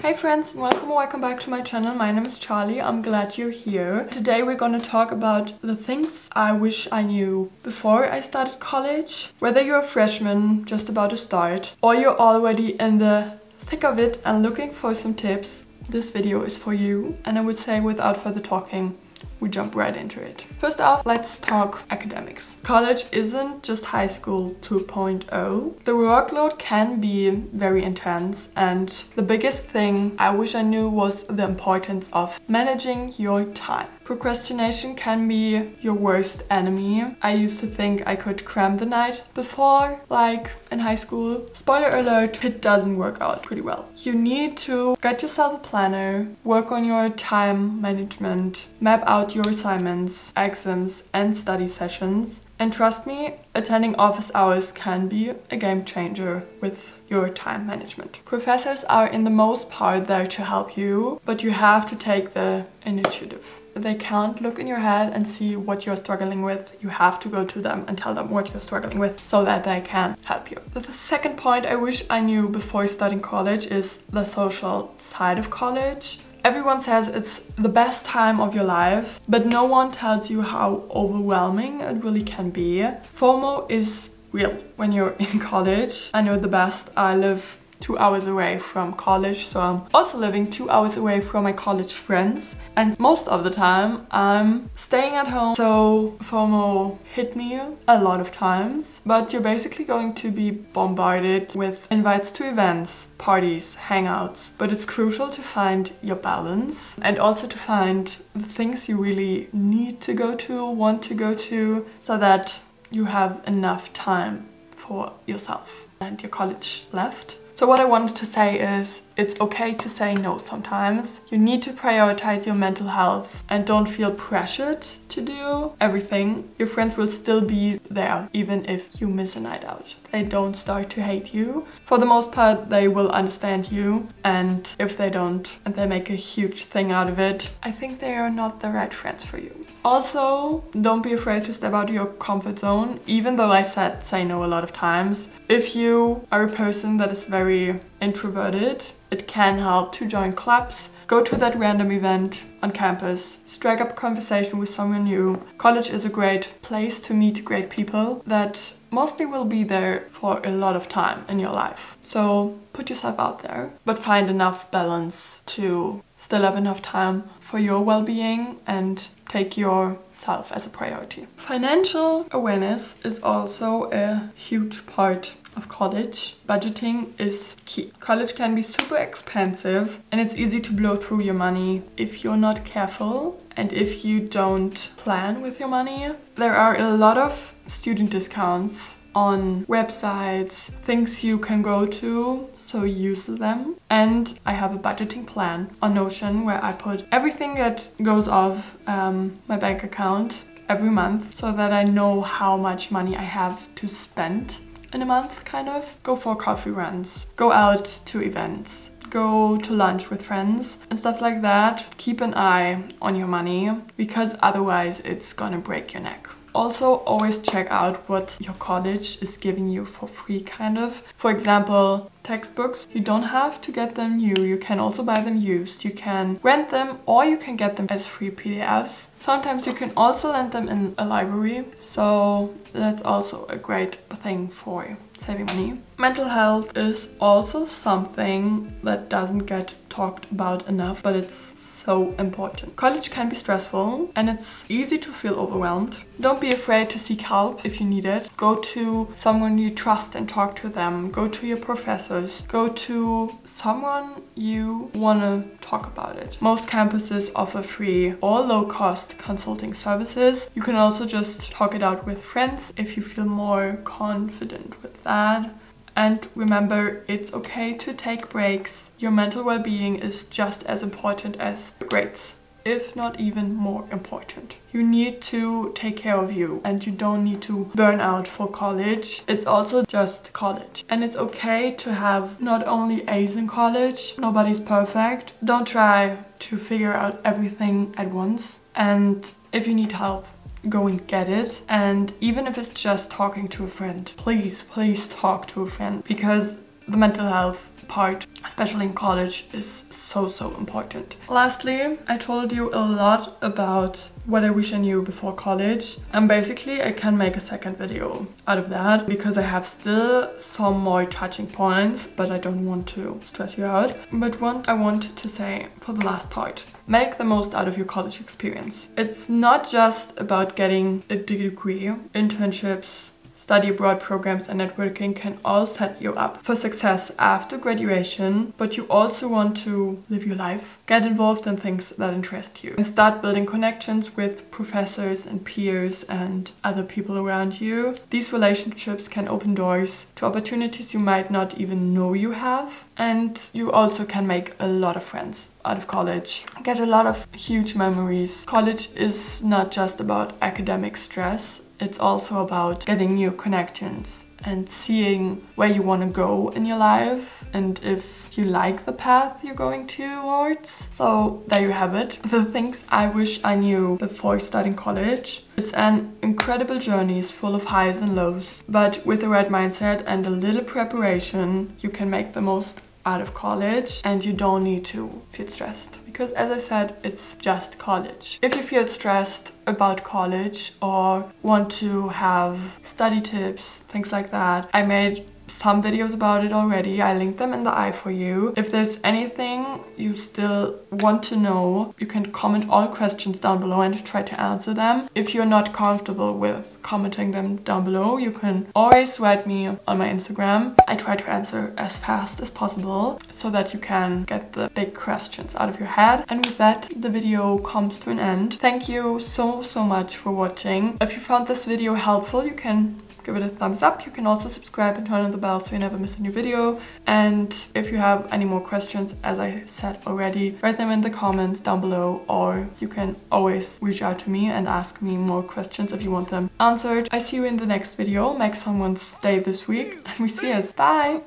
Hi friends, welcome or welcome back to my channel. My name is Charly. I'm glad you're here. Today we're gonna talk about the things I wish I knew before I started college. Whether you're a freshman just about to start or you're already in the thick of it and looking for some tips, this video is for you. And I would say without further talking, we jump right into it. First off, let's talk academics. College isn't just high school 2.0. The workload can be very intense and the biggest thing I wish I knew was the importance of managing your time. Procrastination can be your worst enemy. I used to think I could cram the night before, like in high school. Spoiler alert, it doesn't work out pretty well. You need to get yourself a planner, work on your time management, map out your assignments, exams and study sessions. And trust me, attending office hours can be a game changer with your time management. Professors are in the most part there to help you, but you have to take the initiative. They can't look in your head and see what you're struggling with. You have to go to them and tell them what you're struggling with so that they can help you. The second point I wish I knew before starting college is the social side of college. Everyone says it's the best time of your life, but no one tells you how overwhelming it really can be. FOMO is real when you're in college. I know the best. I live two hours away from college so I'm also living two hours away from my college friends. And most of the time I'm staying at home so FOMO hit me a lot of times. But you're basically going to be bombarded with invites to events parties hangouts. But it's crucial to find your balance and also to find the things you really need to go to want to go to so that you have enough time for yourself and your college left so what I wanted to say is it's okay to say no sometimes. You need to prioritize your mental health and don't feel pressured to do everything. Your friends will still be there even if you miss a night out. They don't start to hate you. For the most part, they will understand you and if they don't and they make a huge thing out of it, I think they are not the right friends for you. Also, don't be afraid to step out of your comfort zone, even though I said say no a lot of times. If you are a person that is very introverted, it can help to join clubs, go to that random event on campus, strike up a conversation with someone new. College is a great place to meet great people that mostly will be there for a lot of time in your life. So put yourself out there, but find enough balance to still have enough time for your well-being and take yourself as a priority. Financial awareness is also a huge part of college. Budgeting is key. College can be super expensive and it's easy to blow through your money if you're not careful and if you don't plan with your money. There are a lot of student discounts on websites, things you can go to, so use them. And I have a budgeting plan on Notion where I put everything that goes off um, my bank account every month so that I know how much money I have to spend in a month, kind of. Go for coffee runs, go out to events, go to lunch with friends and stuff like that. Keep an eye on your money because otherwise it's gonna break your neck. Also, always check out what your college is giving you for free, kind of. For example, textbooks. You don't have to get them new, you can also buy them used. You can rent them or you can get them as free PDFs. Sometimes you can also lend them in a library, so that's also a great thing for saving money. Mental health is also something that doesn't get talked about enough, but it's so important. College can be stressful and it's easy to feel overwhelmed. Don't be afraid to seek help if you need it. Go to someone you trust and talk to them. Go to your professors. Go to someone you want to talk about it. Most campuses offer free or low cost consulting services. You can also just talk it out with friends if you feel more confident with that. And remember, it's okay to take breaks. Your mental well-being is just as important as grades, if not even more important. You need to take care of you and you don't need to burn out for college. It's also just college. And it's okay to have not only A's in college, nobody's perfect. Don't try to figure out everything at once. And if you need help, go and get it. And even if it's just talking to a friend, please, please talk to a friend because the mental health part, especially in college, is so, so important. Lastly, I told you a lot about what I wish I knew before college. And basically I can make a second video out of that because I have still some more touching points, but I don't want to stress you out. But what I want to say for the last part. Make the most out of your college experience. It's not just about getting a degree, internships, Study abroad programs and networking can all set you up for success after graduation, but you also want to live your life, get involved in things that interest you, and start building connections with professors and peers and other people around you. These relationships can open doors to opportunities you might not even know you have, and you also can make a lot of friends out of college. Get a lot of huge memories. College is not just about academic stress, it's also about getting new connections and seeing where you want to go in your life and if you like the path you're going towards. So there you have it. The things I wish I knew before starting college. It's an incredible journey, it's full of highs and lows, but with the right mindset and a little preparation, you can make the most out of college and you don't need to feel stressed because as I said it's just college. If you feel stressed about college or want to have study tips, things like that, I made some videos about it already. I linked them in the eye for you. If there's anything you still want to know, you can comment all questions down below and try to answer them. If you're not comfortable with commenting them down below, you can always write me on my Instagram. I try to answer as fast as possible so that you can get the big questions out of your head. And with that, the video comes to an end. Thank you so, so much for watching. If you found this video helpful, you can give it a thumbs up. You can also subscribe and turn on the bell so you never miss a new video. And if you have any more questions, as I said already, write them in the comments down below or you can always reach out to me and ask me more questions if you want them answered. I see you in the next video. Make someone's day this week and we see us. Bye!